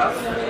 have.